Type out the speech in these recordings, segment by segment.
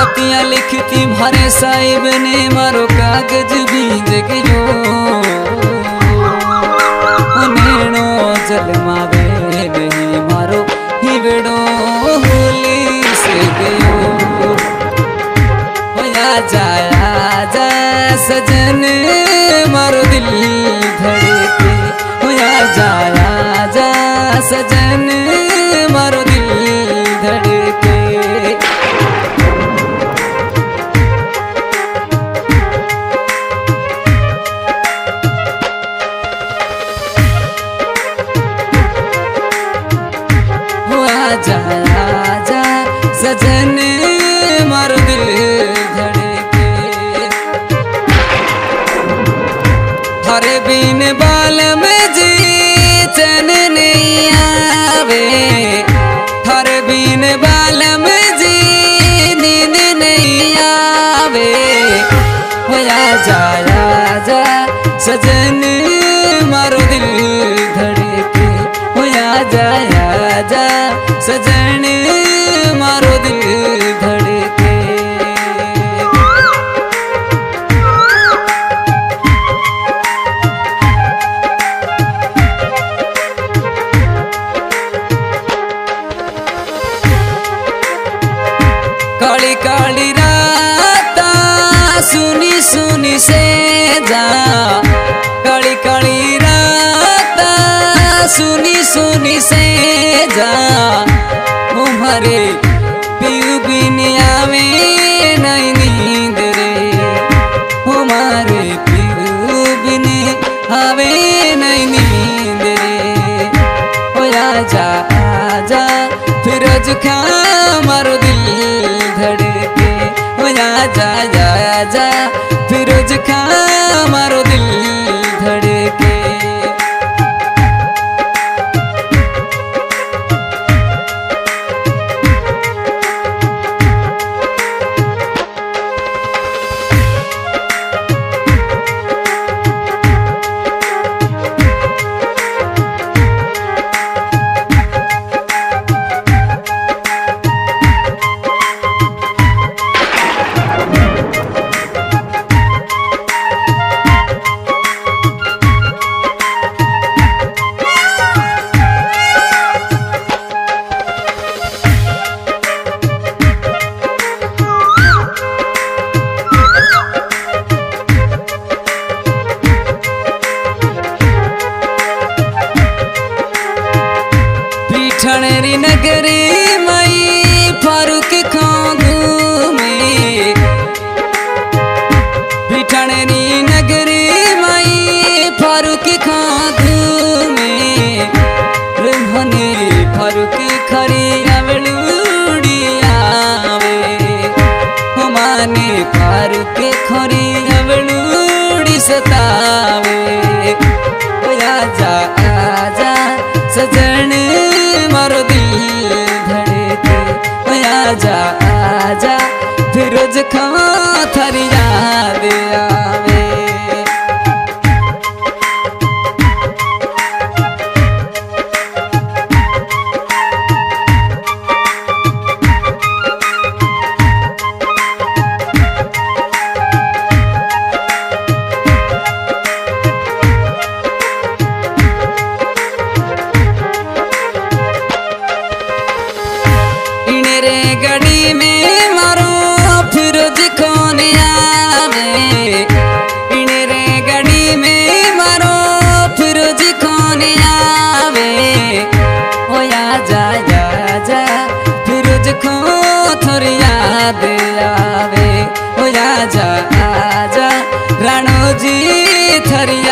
मोतियाँ लिखती भरे साहिब ने मारो कागज़ बीज नैनो जलमावे estaría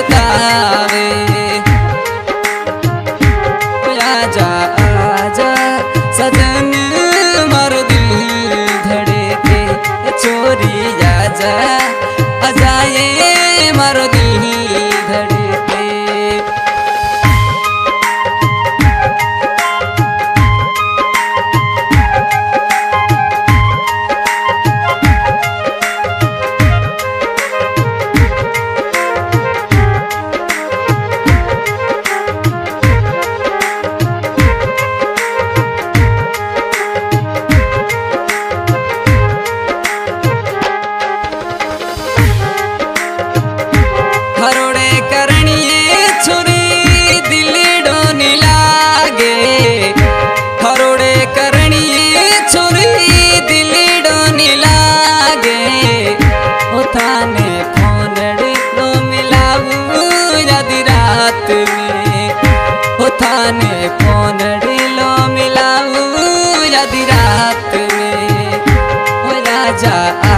सतावे जा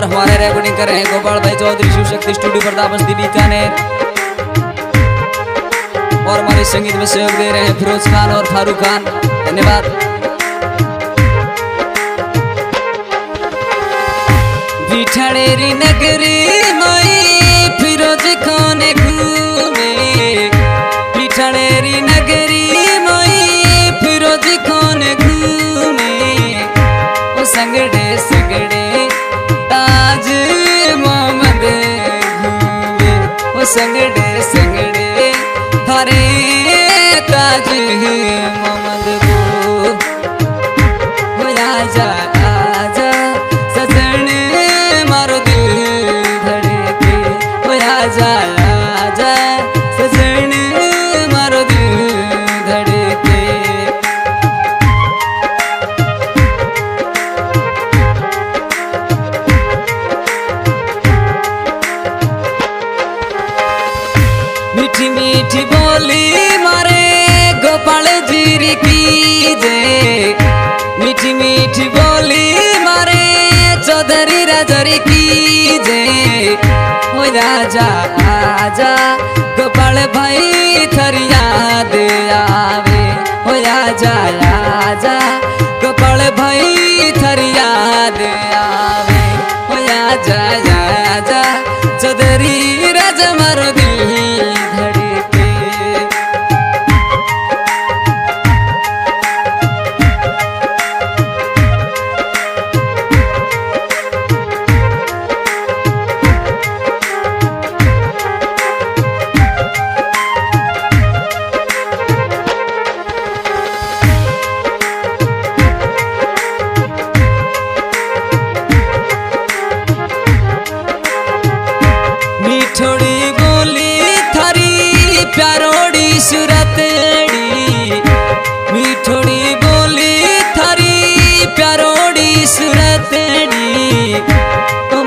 और हमारे रेकॉर्डिंग कर रहे हैं गोपाल भाई चौधरी शिव शक्ति स्टूडियो प्रतापस्ती बीकानेर और हमारे संगीत में सहयोग दे रहे हैं फिरोज खान और फारूक खान। धन्यवाद। बिछड़ेरी नगरी माई फिरोज खान घूमे। बिछड़ेरी नगरी माई फिरोज खान घूमे। ओ संगड़े संगड़े हरे ताज गोपाल भाई थरिया दे आवे हो राजा। आजा गोपाल भाई थरिया दे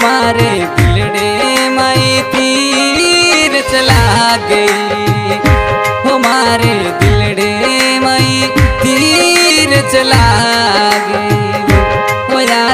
तुम्हारे बिलड़े माई तीर चला गई। हमारे दिलड़े माई तीर चला गई। हो जा